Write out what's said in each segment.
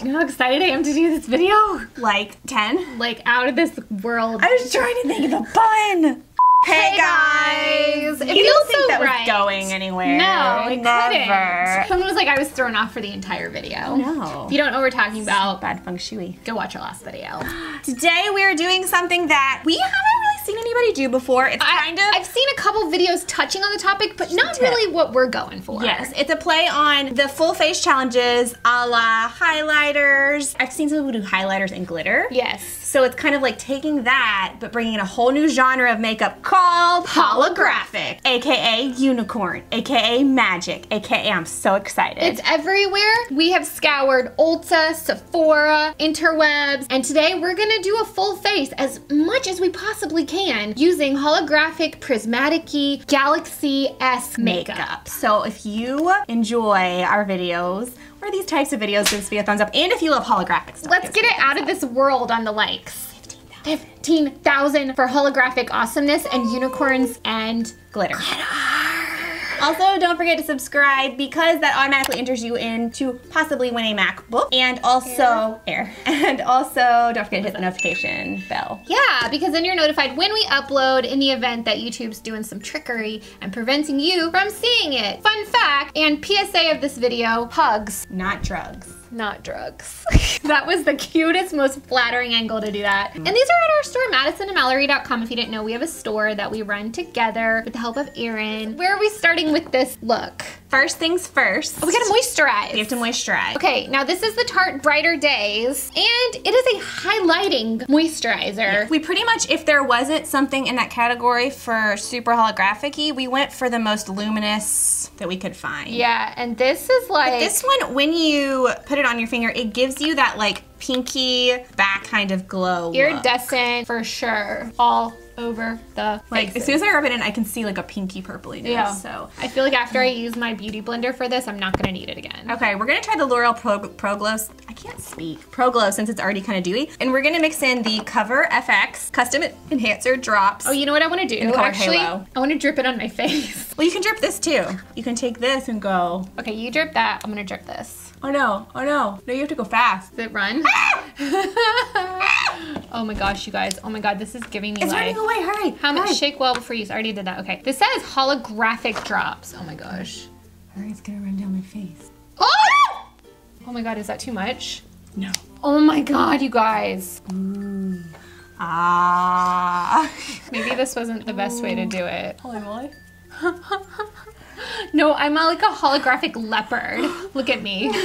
You know how excited I am to do this video? Like 10? Like out of this world. I was trying to think of a pun. Hey, guys. It you feels don't think so that right. was going anywhere? No, it never. couldn't. Someone was like, I was thrown off for the entire video. No. If you don't know what we're talking about, Bad feng shui. go watch our last video. Today we are doing something that we haven't really seen anybody do before. It's kind of I've seen a couple videos touching on the topic, but not tip. really what we're going for. Yes, it's a play on the full face challenges a la highlighters. I've seen some people do highlighters and glitter. Yes. So it's kind of like taking that, but bringing in a whole new genre of makeup called holographic, aka unicorn, aka magic, aka I'm so excited. It's everywhere. We have scoured Ulta, Sephora, interwebs, and today we're gonna do a full face as much as we possibly can using holographic, prismatic-y, galaxy-esque makeup. makeup. So if you enjoy our videos or these types of videos, give us a thumbs up. And if you love holographic stuff, Let's get it out of this world on the likes. 15,000 for holographic awesomeness and unicorns and glitter. Also, don't forget to subscribe because that automatically enters you in to possibly win a MacBook and also air. And also, don't forget to hit the notification bell. Yeah, because then you're notified when we upload in the event that YouTube's doing some trickery and preventing you from seeing it. Fun fact and PSA of this video hugs, Not drugs. Not drugs. that was the cutest, most flattering angle to do that. And these are at our store, madisonandmallory.com. If you didn't know, we have a store that we run together with the help of Erin. Where are we starting with this look? First things first. Oh, we gotta moisturize. You have to moisturize. Okay, now this is the Tarte Brighter Days, and it is a highlighting moisturizer. We pretty much, if there wasn't something in that category for super holographic we went for the most luminous that we could find. Yeah, and this is like This one, when you put it on your finger, it gives you that like pinky back kind of glow. look. iridescent for sure, all over the Like as soon as I rub it in, I can see like a pinky purpley. yeah. So I feel like after I use my beauty blender for this, I'm not gonna need it again. okay, we're gonna try the L'Oreal Pro, Pro Glow. I can't speak. Pro Glow since it's already kind of dewy, and we're gonna mix in the Cover FX Custom Enhancer drops. Oh, you know what I want to do? color Actually, Halo. I want to drip it on my face. Well, you can drip this too. You can take this and go. okay, you drip that. I'm gonna drip this. Oh no! Oh no! No, you have to go fast. Does it run? oh my gosh, you guys. Oh my god, this is giving me It's life. running away. Hurry! How much shake well before use? I already did that. Okay. This says holographic drops. Oh my gosh. Hurry! It's gonna run down my face. Oh! Oh my god, is that too much? No. Oh my god, you guys. Ah. Maybe this wasn't the best way to do it. Holy moly. No, I'm a, like a holographic leopard. Look at me.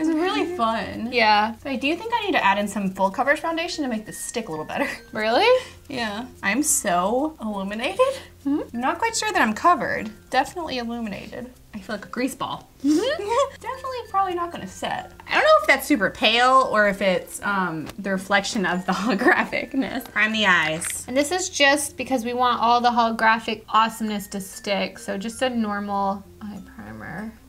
It's really fun. Yeah. So I do think I need to add in some full coverage foundation to make this stick a little better. Really? Yeah. I'm so illuminated. Hmm? I'm not quite sure that I'm covered. Definitely illuminated. I feel like a grease ball. Definitely probably not gonna set. I don't know if that's super pale or if it's um, the reflection of the holographicness. Prime the eyes. And this is just because we want all the holographic awesomeness to stick. So just a normal eye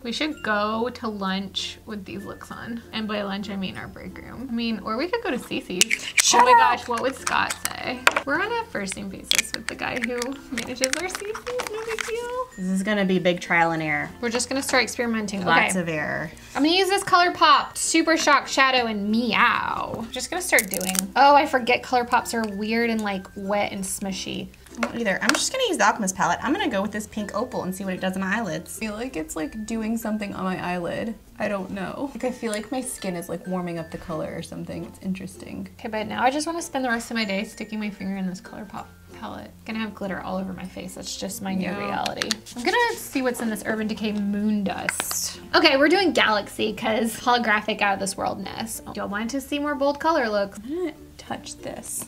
We should go to lunch with these looks on. And by lunch, I mean our break room. I mean, or we could go to Cece's. Shut oh my up. gosh, what would Scott say? We're on a first name basis with the guy who manages our Cece's. No big deal. This is gonna be big trial and error. We're just gonna start experimenting. Lots okay. of error. I'm gonna use this ColourPop Super Shock Shadow and Meow. Just gonna start doing. Oh, I forget ColourPops are weird and like wet and smushy. I don't either. I'm just gonna use the Alchemist palette. I'm gonna go with this pink opal and see what it does on my eyelids. I feel like it's like doing something on my eyelid. I don't know. Like I feel like my skin is like warming up the color or something. It's interesting. Okay, but now I just want to spend the rest of my day sticking my finger in this ColourPop palette. Gonna have glitter all over my face. That's just my new Yeah. reality. I'm gonna see what's in this Urban Decay Moondust. Okay, we're doing Galaxy because holographic out of this worldness. Y'all want to see more bold color looks? I'm gonna touch this.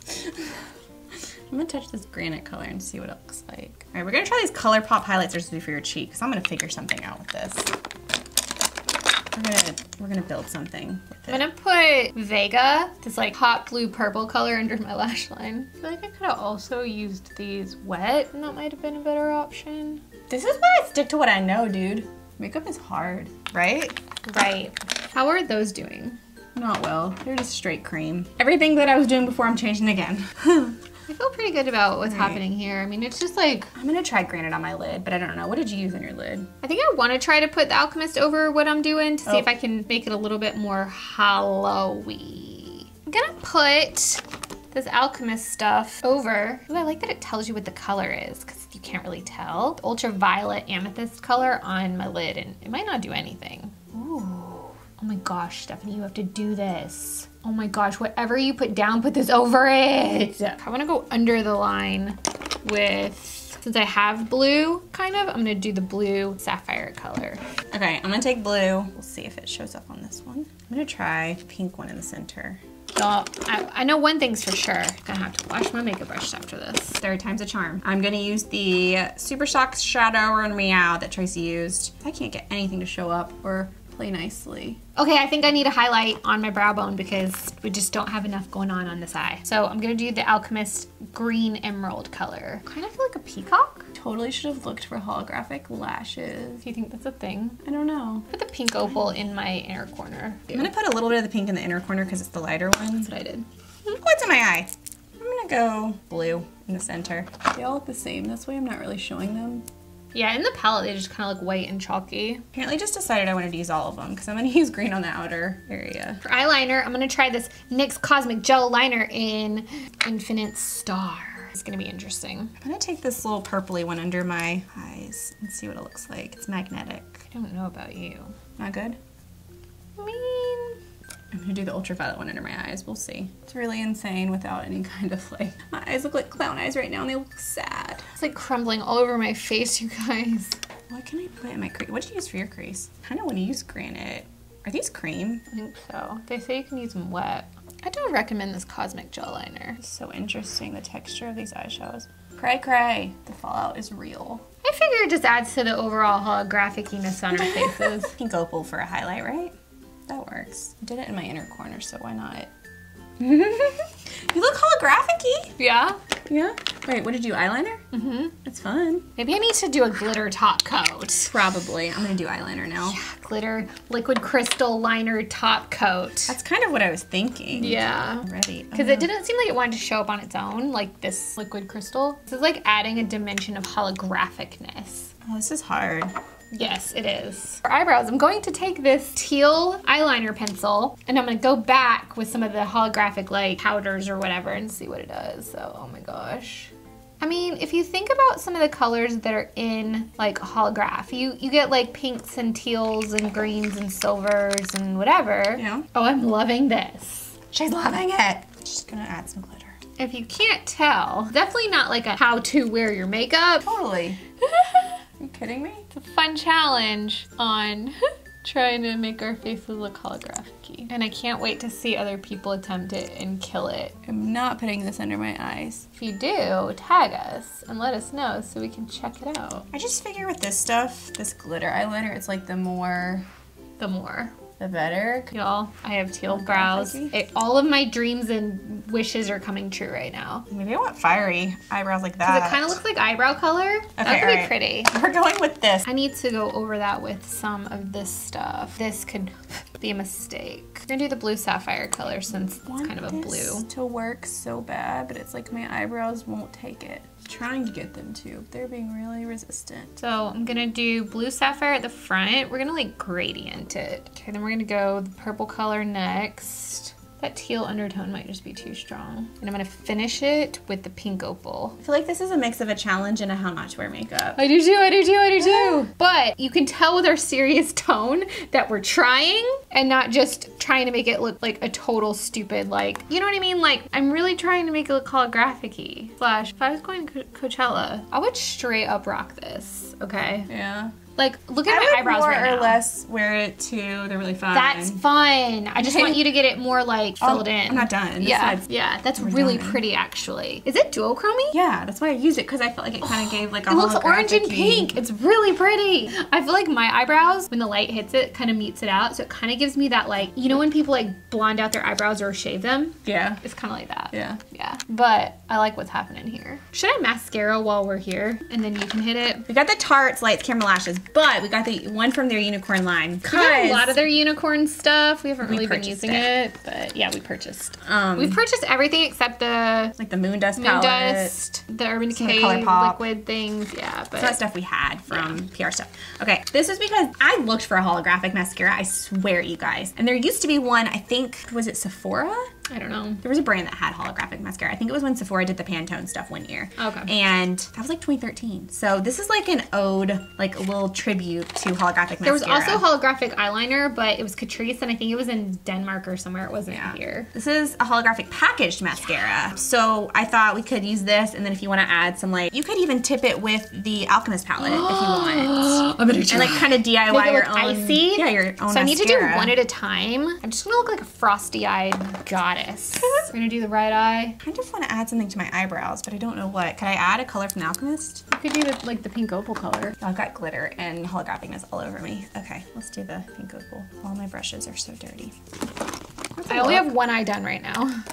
I'm gonna touch this granite color and see what it looks like. All right, we're gonna try these color pop highlighters to do for your cheek because I'm gonna figure something out with this. We're gonna we're gonna build something with I'm gonna put Vega, this like hot blue purple color under my lash line. I feel like I could have also used these wet, and that might have been a better option. This is why I stick to what I know, dude. Makeup is hard, right? Right. How are those doing? Not well. They're just straight cream. Everything that I was doing before, I'm changing again. I feel pretty good about what's happening here. I mean, it's just like, I'm gonna try granite on my lid, but I don't know. What did you use on your lid? I think I want to try to put the Alchemist over what I'm doing to see Oh. if I can make it a little bit more hollowy. I'm gonna put this Alchemist stuff over. Ooh, I like that it tells you what the color is because you can't really tell. Ultraviolet amethyst color on my lid and it might not do anything. Ooh. Oh my gosh, Stefanie, you have to do this. Oh my gosh, whatever you put down, put this over it. I wanna go under the line with, since I have blue, kind of, I'm gonna do the blue sapphire color. Okay, I'm gonna take blue. We'll see if it shows up on this one. I'm gonna try pink one in the center. So I, I know one thing's for sure. Gonna have to wash my makeup brush after this. Third time's a charm. I'm gonna use the Super Shock Shadow and Meow that Tracy used. I can't get anything to show up or play nicely. Okay, I think I need a highlight on my brow bone because we just don't have enough going on on this eye. So I'm gonna do the Alchemist green emerald color. Kind of feel like a peacock. Totally should have looked for holographic lashes. Do you think that's a thing? I don't know. Put the pink opal in my inner corner. I'm gonna put a little bit of the pink in the inner corner because it's the lighter one. That's what I did. What's in my eye? I'm gonna go blue in the center. They all look the same. That's why I'm not really showing them. Yeah, in the palette they just kind of look white and chalky. Apparently just decided I wanted to use all of them because I'm gonna use green on the outer area. For eyeliner, I'm gonna try this NYX Cosmic Gel Liner in Infinite Star. It's gonna be interesting. I'm gonna take this little purpley one under my eyes and see what it looks like. It's magnetic. I don't know about you. Not good? Mean, I'm gonna do the ultraviolet one under my eyes. We'll see. It's really insane without any kind of like. My eyes look like clown eyes right now and they look sad. it's like crumbling all over my face, you guys. What can I put in my crease? What do you use for your crease? I kind of want to use granite. Are these cream? I think so. They say you can use them wet. I don't recommend this Cosmic Gel Liner. It's so interesting, the texture of these eyeshadows. Cray cray. The fallout is real. I figure it just adds to the overall holographic-ness on our faces. Pink opal for a highlight, right? That works. I did it in my inner corner, so why not? you look holographic-y. yeah? Yeah. Wait, what did you, eyeliner? Mm-hmm. It's fun. Maybe I need to do a glitter top coat. Probably. I'm gonna do eyeliner now. Yeah, Glitter liquid crystal liner top coat. That's kind of what I was thinking. Yeah. Ready. Because it didn't seem like it wanted to show up on its own, like this liquid crystal. This is like adding a dimension of holographicness. Oh, this is hard. Yes, it is. For eyebrows, I'm going to take this teal eyeliner pencil and I'm going to go back with some of the holographic like powders or whatever and see what it does. So, oh my gosh. I mean, if you think about some of the colors that are in like holograph, you you get like pinks and teals and greens and silvers and whatever. Yeah. Oh, I'm loving this. She's loving it. Just gonna add some glitter. If you can't tell, definitely not like a how to wear your makeup. Totally. Kidding me? It's a fun challenge on trying to make our faces look holographic And I can't wait to see other people attempt it and kill it. I'm not putting this under my eyes. If you do, tag us and let us know so we can check it out. I just figure with this stuff, this glitter eyeliner, it's like the more, The more. The better. Y'all, I have teal brows. It, all of my dreams and wishes are coming true right now. Maybe I want fiery eyebrows like that. Because that. it kind of looks like eyebrow color. that Okay, could be alright. pretty. We're going with this. I need to go over that with some of this stuff. This could be a mistake. We're gonna do the blue sapphire color since it's kind of a want blue. this to work so bad, but it's like my eyebrows won't take it. Trying to get them to. They're being really resistant. So I'm gonna do blue sapphire at the front. We're gonna like gradient it. Okay, then we're gonna go the purple color next. That teal undertone might just be too strong. And I'm gonna finish it with the pink opal. I feel like this is a mix of a challenge and a how not to wear makeup. I do too, I do too, I do too. But you can tell with our serious tone that we're trying and not just trying to make it look like a total stupid, like, you know what I mean? Like, I'm really trying to make it look holographic-y. Slash, if I was going to Co- Coachella, I would straight up rock this, okay? Yeah. Like, look at I my eyebrows more right or now. less wear it too. They're really fun. That's fun. I just want you to get it more like Oh, filled in. I'm not done. This Yeah, yeah, that's really done. pretty actually. Is it duochromy? Yeah, that's why I used it because I felt like it kind of gave like a It looks orange and pink. It's really pretty. I feel like my eyebrows, when the light hits it, kind of meets it out. So it kind of gives me that like, you know, when people like blonde out their eyebrows or shave them? Yeah. It's kind of like that. Yeah. Yeah. But I like what's happening here. Should I mascara while we're here and then you can hit it? We got the Tarte's Lights Camera Lashes, But we got the one from their unicorn line. We got a lot of their unicorn stuff. We haven't We really been using it. it. but yeah, we purchased. um, We've purchased everything except the like the moon dust moon palette. dust, the Urban Decay liquid things. Yeah, but It's not stuff we had from PR stuff. Okay, this is because I looked for a holographic mascara. I swear, you guys. And there used to be one. I think was it Sephora. I don't know. There was a brand that had holographic mascara. I think it was when Sephora did the Pantone stuff one year. Okay. And that was like 2013. So this is like an ode, like a little tribute to holographic mascara. There was also holographic eyeliner, but it was Catrice, and I think it was in Denmark or somewhere. It wasn't Yeah. here. This is a holographic packaged mascara. So I thought we could use this, and then if you want to add some like, you could even tip it with the Alchemist palette if you want. I'm gonna try. And like kind of DIY Make your own. icy. Yeah, your own So I need to do one at a time. I'm just gonna look like a frosty-eyed goddess. We're gonna do the right eye. I just want to add something to my eyebrows, but I don't know what. Could I add a color from the Alchemist? You could do the, like the pink opal color. Oh, I've got glitter and holographicness all over me. Okay, let's do the pink opal. All my brushes are so dirty. I only have one eye done right now.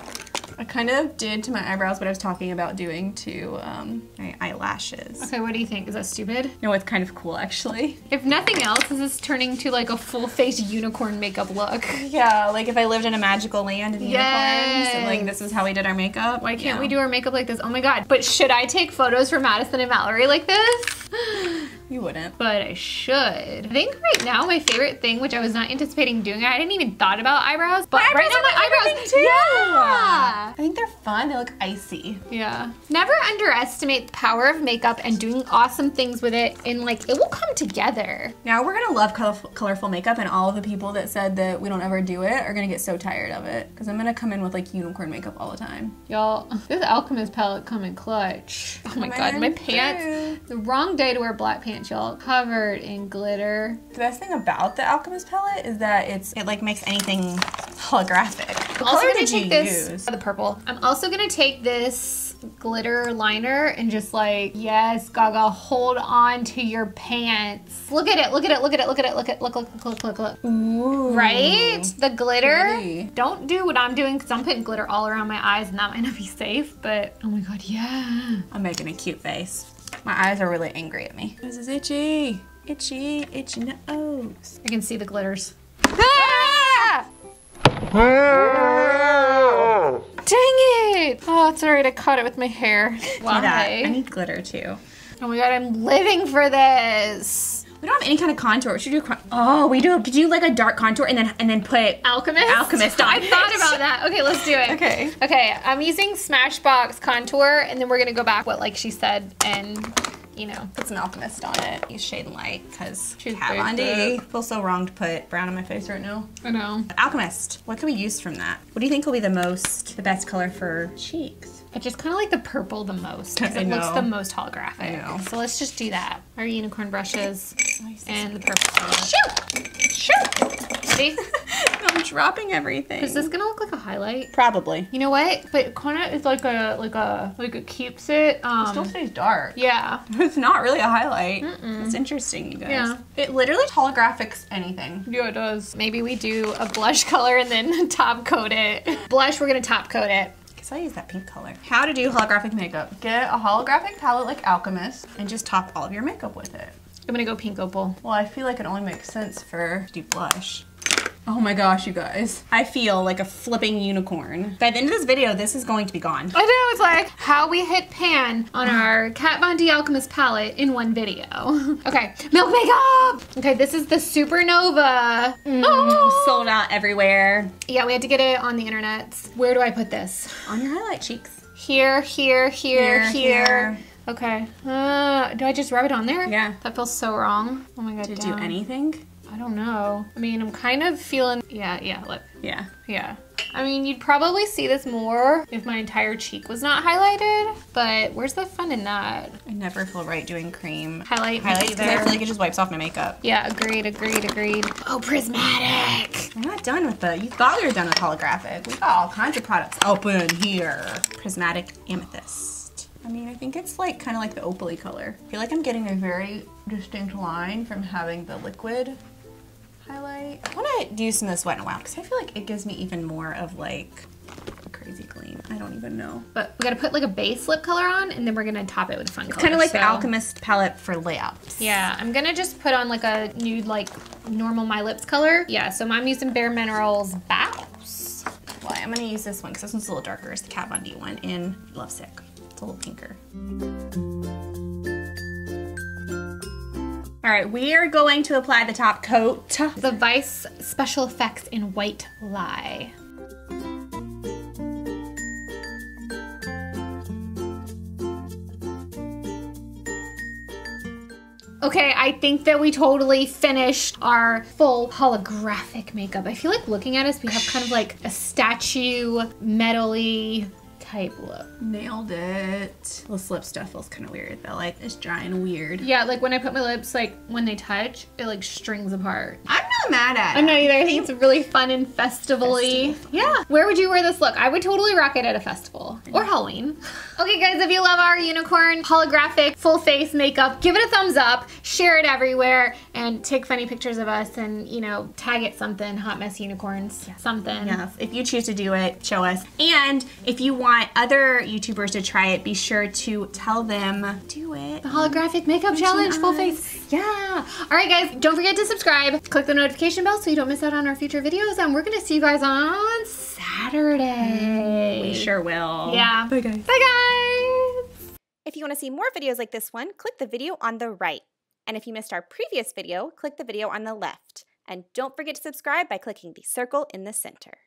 I kind of did to my eyebrows what I was talking about doing to um, my eyelashes. Okay, what do you think? Is that stupid? No, it's kind of cool actually. If nothing else, this is turning to like a full face unicorn makeup look. Yeah, like if I lived in a magical land and unicorns, and like this is how we did our makeup. Why can't we do our makeup like this? Oh my god. But should I take photos for Madison and Mallory like this? You wouldn't. But I should. I think right now my favorite thing, which I was not anticipating doing, I hadn't even thought about eyebrows, but right eyebrows now are my eyebrows too. Yeah. I think they're fun. They look icy. Yeah. Never underestimate the power of makeup and doing awesome things with it and like it will come together. Now we're gonna love colorful, colorful makeup, and all of the people that said that we don't ever do it are gonna get so tired of it. Because I'm gonna come in with like unicorn makeup all the time. Y'all, this Alchemist palette come in clutch. Oh my god, my pants. The wrong day to wear black pants, y'all. Covered in glitter. The best thing about the Alchemist palette is that it's it like makes anything holographic. What also color did you this use? the purple. I'm also gonna take this glitter liner and just like yes, Gaga, hold on to your pants. Look at it, look at it, look at it, look at it, look at look look look look look. Ooh. Right? The glitter. Pretty. Don't do what I'm doing because I'm putting glitter all around my eyes and that might not be safe, but oh my god, yeah. I'm making a cute face. My eyes are really angry at me. This is itchy. Itchy, itchy nose. I can see the glitters. Ah! Dang it! Oh, it's alright. I caught it with my hair. Look at that. I need glitter too. Oh my god, I'm living for this. We don't have any kind of contour. We should do. Con- oh, we do. Could you like a dark contour and then and then put Alchemist? Alchemist on I thought about that. Okay, let's do it. Okay. Okay, I'm using Smashbox contour, and then we're gonna go back what like she said, and you know. put some alchemist on it. Use shade and light because She's Kat very Von D. Feels so wrong to put brown on my face right now. I know. Alchemist. What can we use from that? What do you think will be the most, the best color for cheeks? I just kind of like the purple the most because I it looks the most holographic. I know. So let's just do that. Our unicorn brushes and the purple color. Shoot! Shoot! See? I'm dropping everything. Is this gonna look like a highlight? Probably. You know what? But kind of is like a like a like it keeps it. Um, Still stays dark. yeah. It's not really a highlight. It's interesting, you guys. Yeah. It literally holographics anything. Yeah, it does. Maybe we do a blush color and then top coat it. Blush, we're gonna top coat it. I'll use that pink color. How to do holographic makeup. Get a holographic palette like Alchemist and just top all of your makeup with it. I'm gonna go pink opal. Well, I feel like it only makes sense for do blush. Oh my gosh, you guys. I feel like a flipping unicorn. By the end of this video, this is going to be gone. I know, it's like how we hit pan on our Kat Von D Alchemist palette in one video. okay, milk makeup! Okay, this is the Supernova. Oh. Sold out everywhere. Yeah, we had to get it on the internet. Where do I put this? On your highlight cheeks. Here, here, here, Here, here. here. Okay. Uh, do I just rub it on there? Yeah. That feels so wrong. Oh my god. To do anything? I don't know. I mean, I'm kind of feeling. Yeah, yeah. Look. Yeah. Yeah. I mean, you'd probably see this more if my entire cheek was not highlighted, but where's the fun in that? I never feel right doing cream Highlight me highlights because I feel like it just wipes off my makeup. Yeah, agreed, agreed, agreed. Oh, prismatic. We're not done with the. You thought we were done with holographic. We got all kinds of products open here. Prismatic amethyst. I mean, I think it's like kind of like the opaly color. I feel like I'm getting a very distinct line from having the liquid highlight. I want to use some of this wet and wild because I feel like it gives me even more of like a crazy clean. I don't even know. But we gotta put like a base lip color on and then we're gonna top it with fun color. Kind of like the Alchemist palette for layouts. Yeah, I'm gonna just put on like a nude, like normal My Lips color. Yeah, so I'm using Bare Minerals Baps. Well, I'm gonna use this one because this one's a little darker. It's the Kat Von D one in Lovesick. It's a little pinker. All right, we are going to apply the top coat. The Vice Special Effects in White Lie. Okay, I think that we totally finished our full holographic makeup. I feel like looking at us, we have kind of like a statue, metally type look. Nailed it. This lip stuff feels kind of weird though. Like it's dry and weird. Yeah, like when I put my lips, like when they touch, it like strings apart. I'm not mad at I'm not either. I think it's really fun and festivally. Yeah. Where would you wear this look? I would totally rock it at a festival or Halloween. Okay, guys, if you love our unicorn holographic full face makeup, give it a thumbs up, share it everywhere, and take funny pictures of us and, you know, tag it something, hot mess unicorns, something. Yes, if you choose to do it, show us. And if you want other YouTubers to try it, be sure to tell them do it. The holographic makeup challenge, full face. Yeah. All right, guys, don't forget to subscribe. Click the notification bell so you don't miss out on our future videos. And we're going to see you guys on Saturday. We sure will. Yeah. Bye guys. Bye, guys. If you want to see more videos like this one, click the video on the right. And if you missed our previous video, click the video on the left. And don't forget to subscribe by clicking the circle in the center.